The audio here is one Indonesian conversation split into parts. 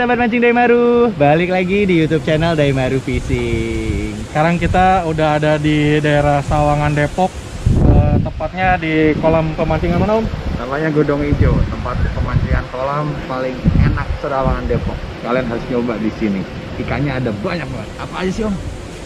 sahabat mancing Daimaru, balik lagi di YouTube channel Daimaru Fishing. Sekarang kita udah ada di daerah Sawangan Depok, eh, tepatnya di kolam pemancingan mana Om? Namanya Godong Ijo, tempat pemancingan kolam paling enak Serawangan Depok. Kalian harus coba di sini. Ikannya ada banyak banget. Apa aja sih Om?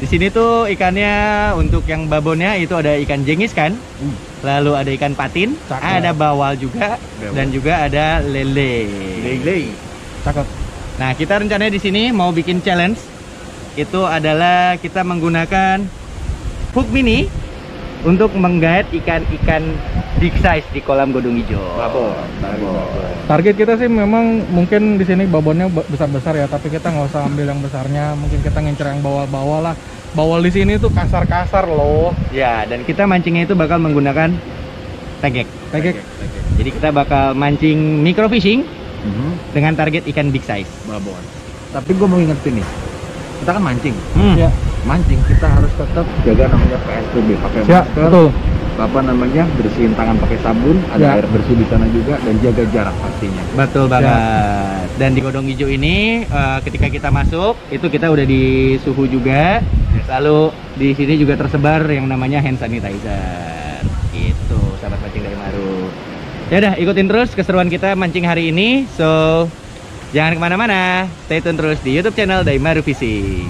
Di sini tuh ikannya untuk yang babonnya itu ada ikan jengis kan, Hmm. lalu ada ikan patin, Cakep. ada bawal juga, Bawal. dan juga ada lele. Lele. Cakep. Nah kita rencananya di sini mau bikin challenge. Itu adalah kita menggunakan hook mini untuk menggait ikan-ikan big size di kolam godong hijau. Babon. Babon. Target kita sih memang mungkin di sini babonnya ba- besar-besar ya, tapi kita nggak usah ambil yang besarnya. Mungkin kita ngincer yang bawal-bawal lah. Bawal di sini tuh kasar-kasar loh. Ya, dan kita mancingnya itu bakal menggunakan tegek. Tegek. Jadi kita bakal mancing microfishing Mhm. dengan target ikan big size. Babon. Tapi gue mau ingetin nih. Kita kan mancing. Hmm. Ya, Mancing kita harus tetap jaga namanya PSBB, pakai ya masker. betul. apa namanya bersihin tangan pakai sabun ada Ya. air bersih di sana juga dan jaga jarak pastinya Betul banget. Dan di Godong Hijau ini eh, ketika kita masuk itu kita udah di suhu juga. Lalu di sini juga tersebar yang namanya hand sanitizer. Itu sahabat mancing dari Maru. Ya udah ikutin terus keseruan kita mancing hari ini. So jangan ke mana-mana. Stay tune terus di YouTube channel Daimaru Fishing.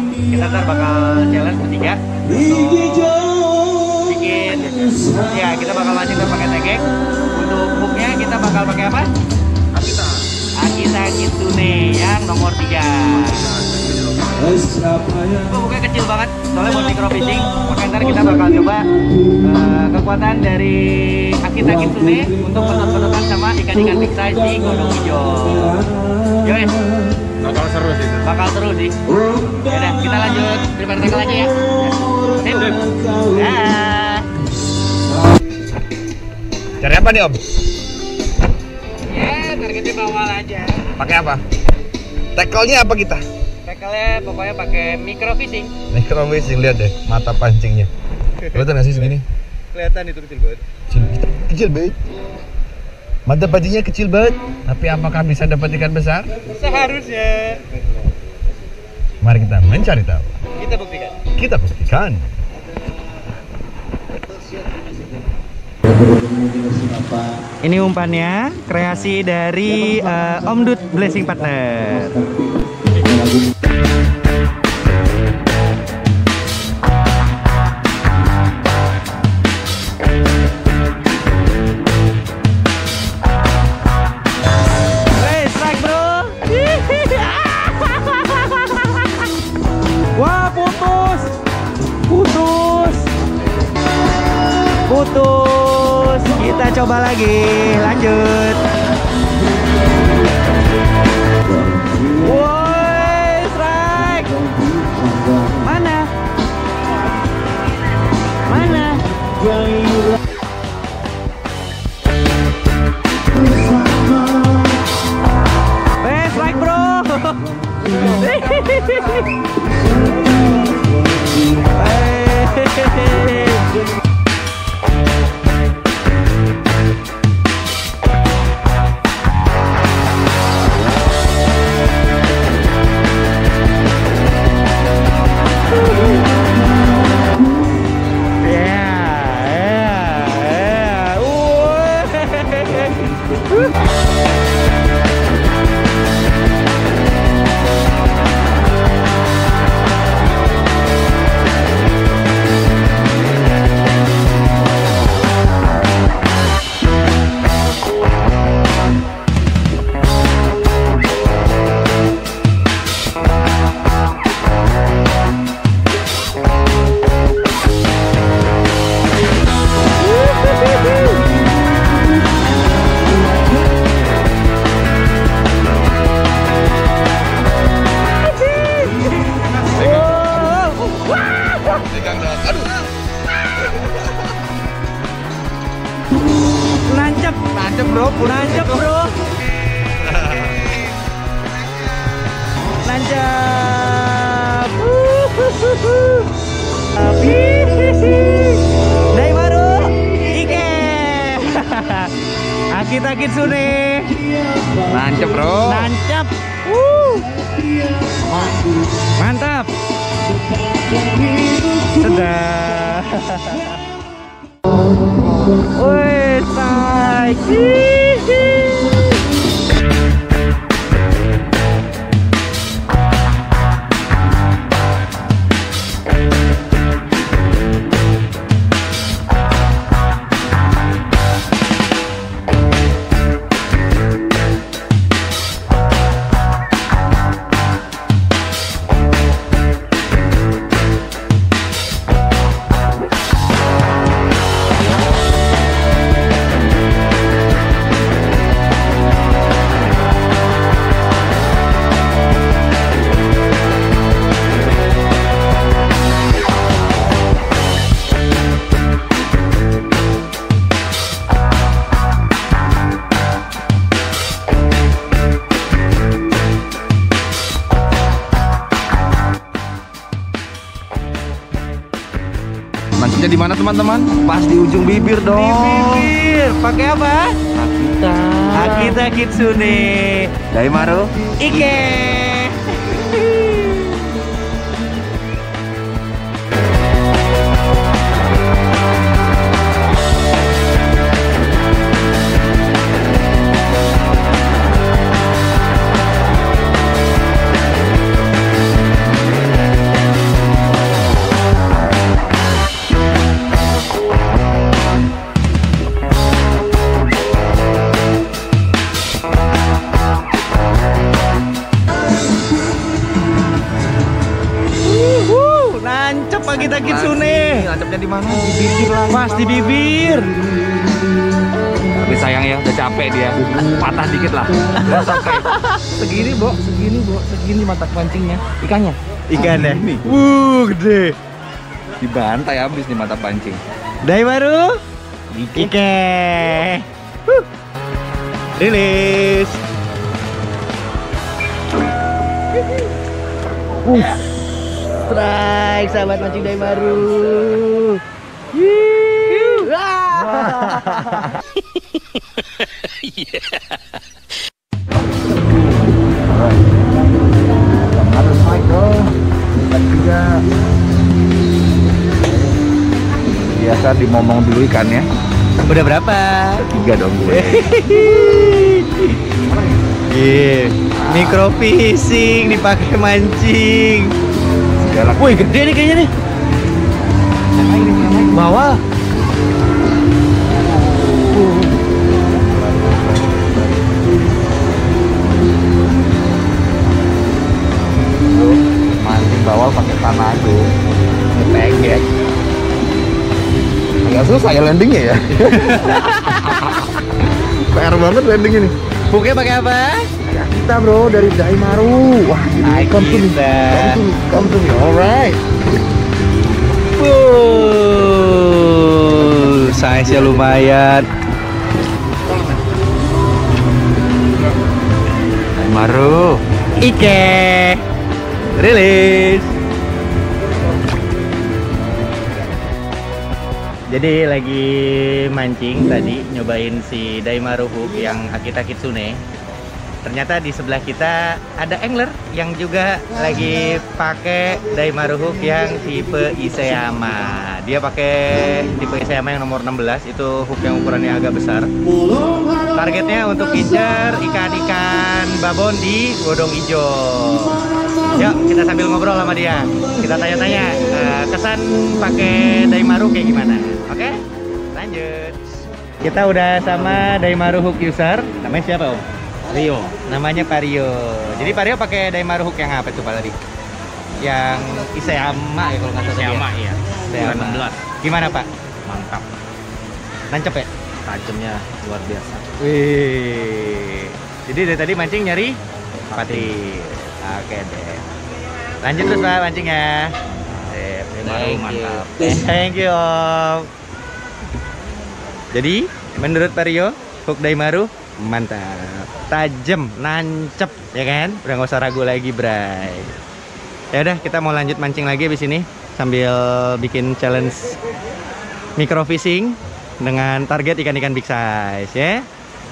Kita ntar bakal challenge bertiga. Untuk bikin ya kita bakal mancing ntar pakai tegek. Untuk hooknya kita bakal pakai apa? kita Akita Kitsune yang nomor 3 Oh, bukannya kecil banget soalnya buat microfishing maka ntar kita bakal coba eh, kekuatan dari Akita Kitsune untuk pedot-pedotan sama ikan-ikan big size di Godong Hijau. Yowes, bakal seru sih bakal seru sih. Yaudah, kita lanjut. Prepare tackle aja ya. Sip. Dah. cari apa nih om? Ya, targetnya bawal aja. Pakai apa? Tackle-nya apa kita? Tackle-nya pokoknya pakai microfishing. Microfishing lihat deh mata pancingnya. Kelihatan nggak sih segini? Kelihatan itu kecil banget. Kecil, kecil banget mata pancingnya kecil banget tapi apakah bisa dapat ikan besar? Seharusnya. Mari kita mencari tahu. Kita buktikan. Kita buktikan. Ini umpannya kreasi dari eh, Om Dut Blessing Partner. Bro. Nancep bro. Nancep. Daimaru Ike. Akita Kitsune. Nancep bro. Nancep. Wuh. Mantap. Sudah. Wih, Ih, Mancingnya di mana teman-teman? Pas di ujung bibir dong. Di bibir. Pakai apa? Akita. Akita Kitsune. Daimaru. Ike. Wuhu, Patah dikit lah. Segini, Bo. Segini, Bo. Segini mata pancingnya. Ikannya. Ikan ya? Ini. Wuh, gede. Dibantai habis nih mata pancing. Daimaru. Ike. Wuh. Rilis. Uh. Strike sahabat mancing Daimaru. Yuh. Wah. Harus dong. Dan juga biasa dimomong dulu ikannya. Udah berapa? Tiga dong gue. Iya. Micro fishing dipakai mancing. Wih, gede nih kayaknya nih. Ya landingnya ya. PR banget landing ini. Buke pakai apa? Ya kita bro dari Daimaru. Wah, ini come to me. Come to me. Come to me. Alright. Wuh, size-nya lumayan. Daimaru. Ike. Rilis. Jadi lagi mancing tadi nyobain si Daimaru Hook yang Akita Kitsune. Ternyata di sebelah kita ada angler yang juga lagi pakai Daimaru Hook yang tipe Iseyama. Dia pakai tipe Iseyama yang nomor 16 itu hook yang ukurannya agak besar. Targetnya untuk incar ikan-ikan babon di godong hijau. Yuk kita sambil ngobrol sama dia. Kita tanya-tanya eh, kesan pakai Daimaru kayak gimana. Oke? Lanjut. Kita udah sama Daimaru Hook user. Namanya siapa Om? Rio. Namanya Pak Rio. Jadi Pak Rio pakai Daimaru Hook yang apa tuh Pak tadi? Yang Iseyama ya kalau nggak salah. Ya? iya. Ukuran 16. Gimana Pak? mantap Nancep ya? tajamnya luar biasa Wih. Jadi dari tadi mancing nyari patin. Oke deh. Lanjut terus Pak mancingnya. Sip. Daimaru mantap Thank you Om. Jadi menurut Pak Rio hook Daimaru mantap tajam nancep ya kan udah nggak usah ragu lagi bray ya udah kita mau lanjut mancing lagi di sini sambil bikin challenge micro fishing dengan target ikan-ikan big size ya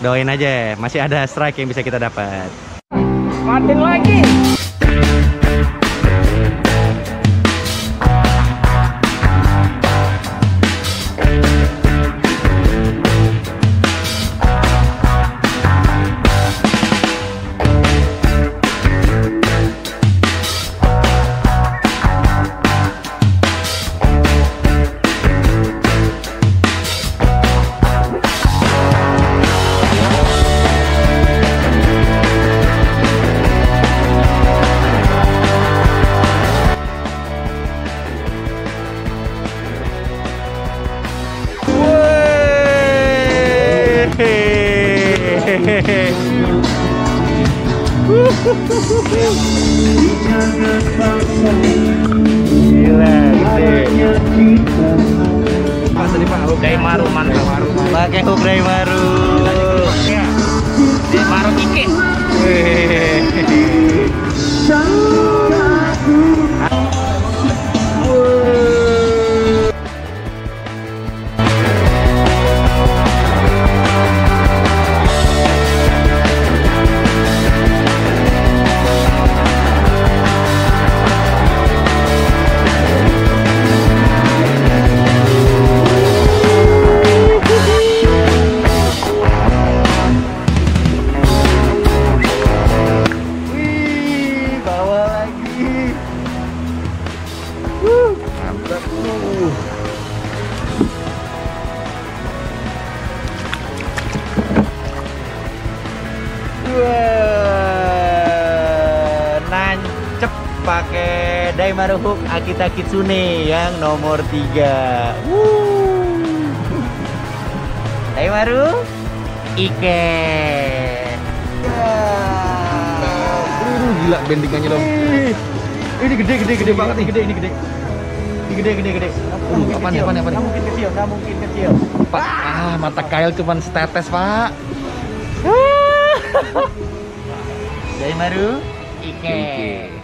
doain aja masih ada strike yang bisa kita dapat Matiin lagi. Gila. Pakai Daimaru. Daimaru Ike. Wih, Hook Akita Kitsune yang nomor 3. Wuh. Daimaru Ike. Aduh, gila bendingannya dong. Ini gede gede gede banget nih gede ini gede. Ini gede gede gede. Mungkin apaan nih, apaan nih, apaan nih? Mungkin kecil, nggak mungkin kecil. Pak, ah mata kail cuman setetes, Pak. Daimaru Ike. Ike.